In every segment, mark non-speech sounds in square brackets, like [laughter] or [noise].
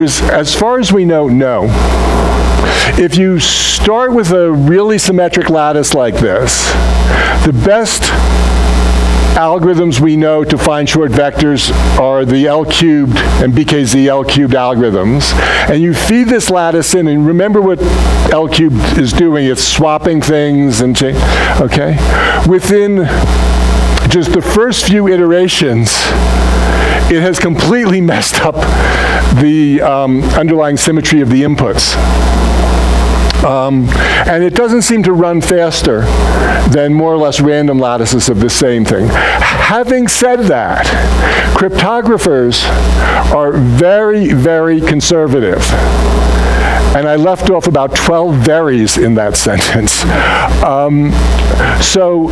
As far as we know, no. If you start with a really symmetric lattice like this, the best algorithms we know to find short vectors are the L cubed and BKZ L cubed algorithms. And you feed this lattice in, and remember what L cubed is doing. It's swapping things and change, okay? Within just the first few iterations, it has completely [laughs] messed up the um, underlying symmetry of the inputs. Um, and it doesn't seem to run faster than more or less random lattices of the same thing. Having said that, cryptographers are very, very conservative. And I left off about 12 verys in that [laughs] sentence. Um, so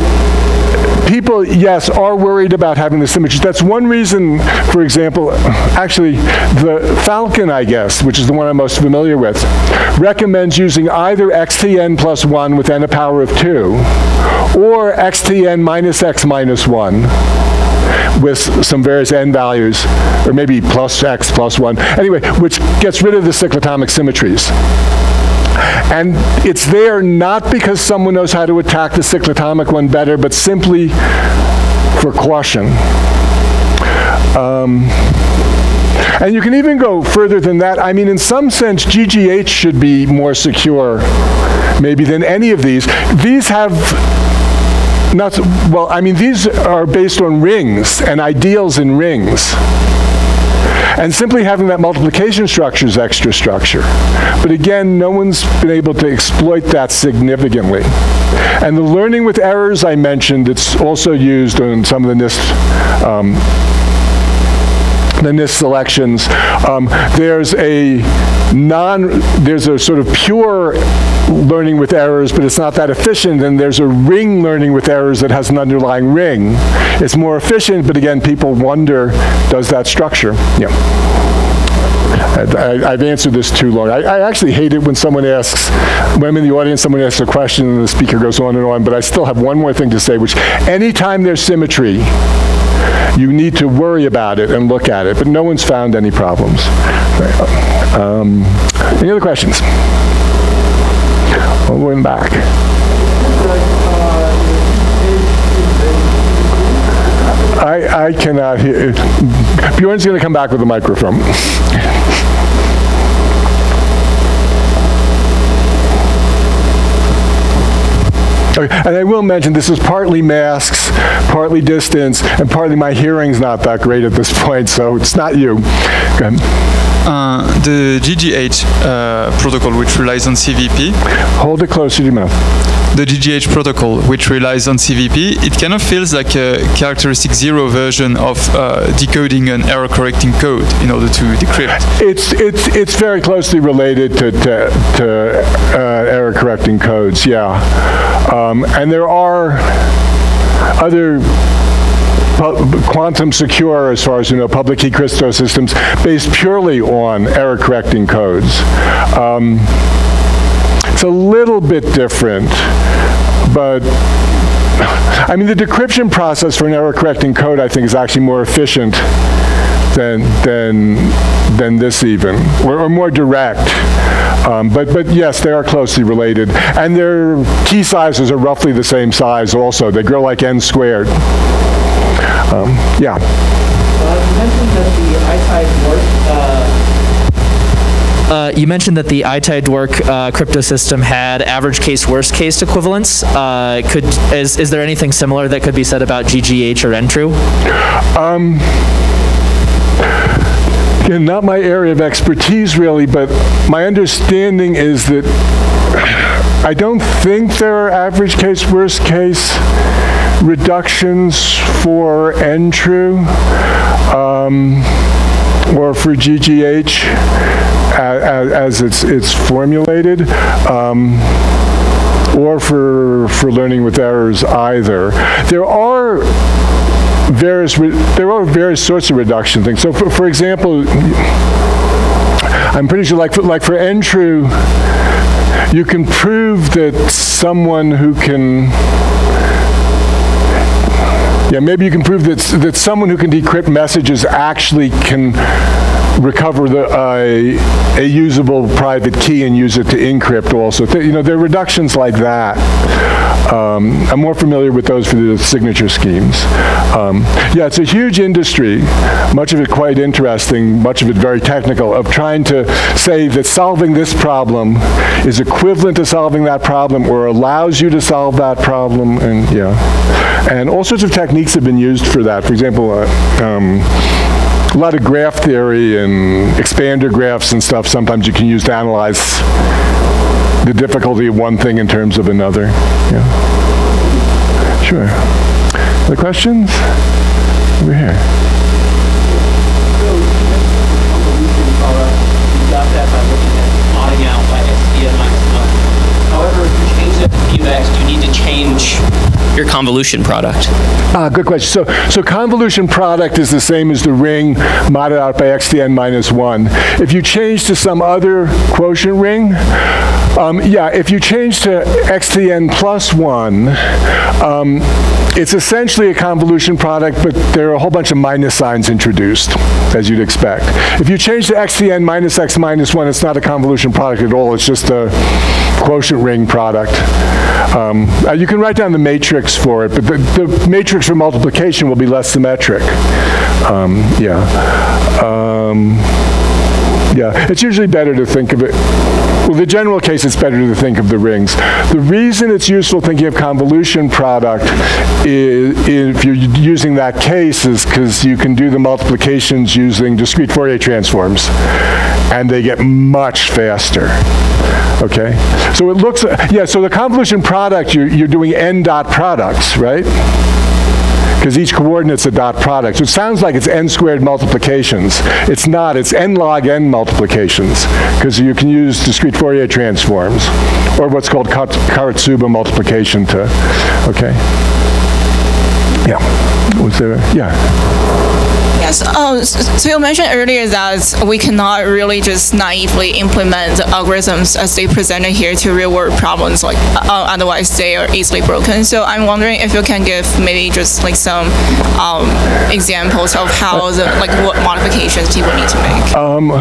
people, yes, are worried about having this image. That's one reason, for example, actually, the Falcon, I guess, which is the one I'm most familiar with, recommends using either xtn plus 1 with n the power of 2, or xtn minus x minus 1 with some various n values, or maybe plus x plus 1. Anyway, which gets rid of the cyclotomic symmetries. And it's there not because someone knows how to attack the cyclotomic one better, but simply for caution. Um, and you can even go further than that. I mean, in some sense, GGH should be more secure, maybe, than any of these. These have not, well, I mean, these are based on rings and ideals in rings. And simply having that multiplication structure is extra structure. But again, no one's been able to exploit that significantly. And the learning with errors I mentioned, it's also used in some of the NIST um, the NIST selections. Um, there's a non, there's a sort of pure learning with errors, but it's not that efficient, and there's a ring learning with errors that has an underlying ring. It's more efficient, but again, people wonder, does that structure? Yeah. I, have answered this too long. I, I, actually hate it when someone asks, when I'm in the audience, someone asks a question and the speaker goes on and on, but I still have one more thing to say, which anytime there's symmetry, you need to worry about it and look at it, but no one's found any problems. Um, any other questions? We'll go back. I, I cannot hear. Bjorn's going to come back with a microphone. Okay. And I will mention this is partly masks, partly distance, and partly my hearing's not that great at this point, so it's not you. Ahead. Uh, the GGH uh, protocol, which relies on CVP. Hold it close to your mouth. The GGH protocol, which relies on CVP, it kind of feels like a characteristic zero version of uh, decoding an error correcting code in order to decrypt. It's it's it's very closely related to to, to uh, error correcting codes, yeah. Um, and there are other quantum secure, as far as you know, public key crypto systems based purely on error correcting codes. Um, it's a little bit different, but I mean, the decryption process for an error correcting code, I think, is actually more efficient than than than this even, or, or more direct. Um, but but yes, they are closely related, and their key sizes are roughly the same size. Also, they grow like n squared. Um, yeah. Uh, you mentioned that the Ajtai-Dwork uh, crypto system had average case, worst case equivalents. Uh, could is is there anything similar that could be said about GGH or NTRU? Um, again, not my area of expertise really, but my understanding is that I don't think there are average case, worst case reductions for NTRU um, or for GGH as, as it's, it's formulated. Um, or for for learning with errors either. There are various there are various sorts of reduction things. So, for, for example, I'm pretty sure, like for, like for NTRU, you can prove that someone who can yeah, maybe you can prove that, that someone who can decrypt messages actually can recover the, uh, a usable private key and use it to encrypt also. Th- you know, there are reductions like that. Um, I'm more familiar with those for the signature schemes. Um, yeah, it's a huge industry, much of it quite interesting, much of it very technical, of trying to say that solving this problem is equivalent to solving that problem or allows you to solve that problem, and yeah. And all sorts of techniques have been used for that. For example, uh, um, a lot of graph theory and expander graphs and stuff sometimes you can use to analyze the difficulty of one thing in terms of another. Yeah. Sure. Other questions? Over here. However, if you change you need to change your convolution product. Ah, good question. So, so convolution product is the same as the ring modded out by xtn minus 1. If you change to some other quotient ring, um, yeah, if you change to xtn plus 1, um, it's essentially a convolution product, but there are a whole bunch of minus signs introduced, as you'd expect. If you change to xtn minus x minus 1, it's not a convolution product at all. It's just a quotient ring product. Um, uh, you can write down the matrix for it, but the, the matrix for multiplication will be less symmetric. Um, yeah. Um, yeah, it's usually better to think of it, well, the general case, it's better to think of the rings. The reason it's useful thinking of convolution product is, if you're using that case is because you can do the multiplications using discrete Fourier transforms, and they get much faster. Okay? So it looks, yeah, so the convolution product, you're, you're doing n dot products, right? Because each coordinate's a dot product. So it sounds like it's n squared multiplications. It's not. It's n log n multiplications because you can use discrete Fourier transforms or what's called Karatsuba multiplication to, okay? Yeah. Was there, yeah. Yes. Uh, so you mentioned earlier that we cannot really just naively implement the algorithms as they presented here to real-world problems, like uh, otherwise they are easily broken. So I'm wondering if you can give maybe just like some um, examples of how the like what modifications people need to make. Um,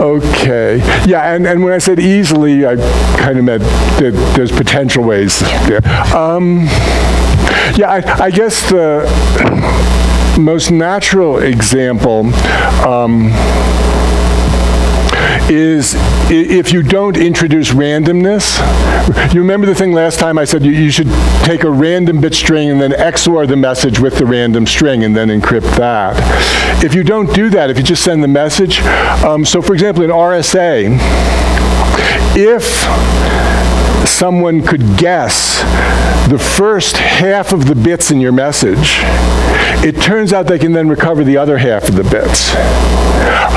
okay. Yeah, and, and when I said easily, I kind of meant that there's potential ways. Yeah. Um, yeah, I, I guess the most natural example um, is if you don't introduce randomness. You remember the thing last time I said you, you, should take a random bit string and then XOR the message with the random string and then encrypt that. If you don't do that, if you just send the message, um, so for example in RSA, if someone could guess the first half of the bits in your message, it turns out they can then recover the other half of the bits.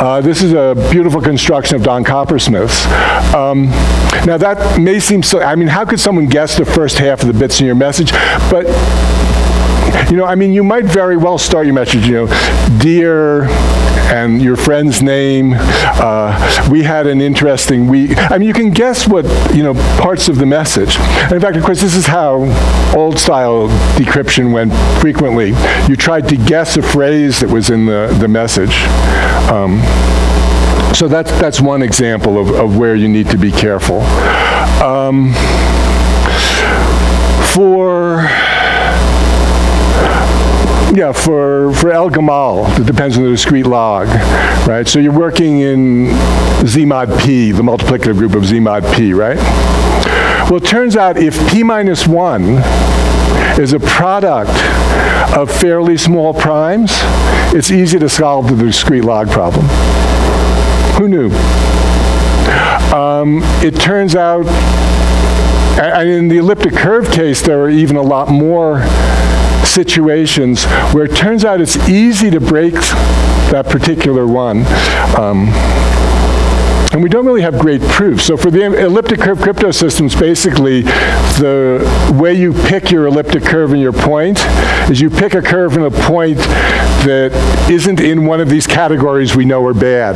Uh, this is a beautiful construction of Don Coppersmith's. Um, now that may seem so, I mean, how could someone guess the first half of the bits in your message? But you know, I mean, you might very well start your message, you know, dear, and your friend's name. Uh, we had an interesting week. I mean, you can guess what, you know, parts of the message. And in fact, of course, this is how old style decryption went frequently. You tried to guess a phrase that was in the, the message. Um, so that's, that's one example of, of where you need to be careful. Um, for yeah, for, for El Gamal, it depends on the discrete log, right? So you're working in Z mod P, the multiplicative group of Z mod P, right? Well, it turns out if P minus 1 is a product of fairly small primes, it's easy to solve the discrete log problem. Who knew? Um, it turns out, and in the elliptic curve case, there are even a lot more situations where it turns out it's easy to break that particular one. Um, and we don't really have great proof. So for the elliptic curve crypto systems, basically the way you pick your elliptic curve and your point is you pick a curve and a point that isn't in one of these categories we know are bad.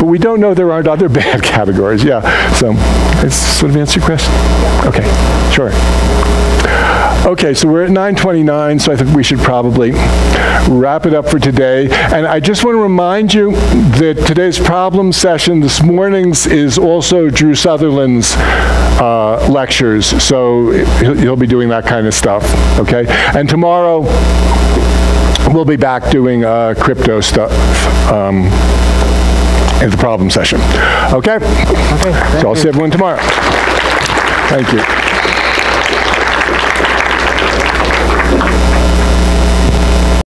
But we don't know there aren't other [laughs] bad categories. Yeah, so it's sort of answer your question. Okay, sure. Okay, so we're at 9:29, so I think we should probably wrap it up for today. And I just want to remind you that today's problem session, this morning's, is also Drew Sutherland's uh, lectures, so he'll be doing that kind of stuff, okay? And tomorrow, we'll be back doing uh, crypto stuff um, in the problem session, okay? Okay. So I'll see everyone tomorrow. Thank you.